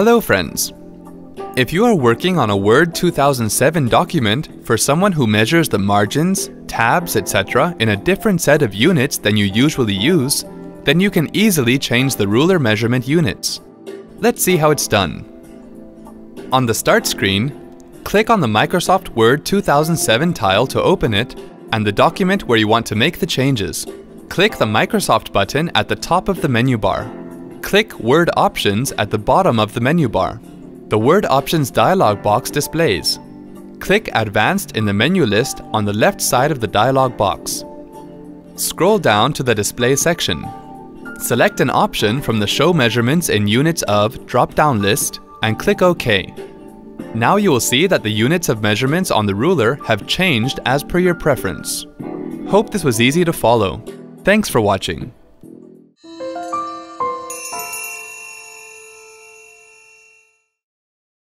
Hello friends! If you are working on a Word 2007 document for someone who measures the margins, tabs, etc. in a different set of units than you usually use, then you can easily change the ruler measurement units. Let's see how it's done. On the Start screen, click on the Microsoft Word 2007 tile to open it and the document where you want to make the changes. Click the Microsoft button at the top of the menu bar. Click Word Options at the bottom of the menu bar. The Word Options dialog box displays. Click Advanced in the menu list on the left side of the dialog box. Scroll down to the Display section. Select an option from the Show Measurements in Units of drop-down list and click OK. Now you will see that the units of measurements on the ruler have changed as per your preference. Hope this was easy to follow. Thanks for watching.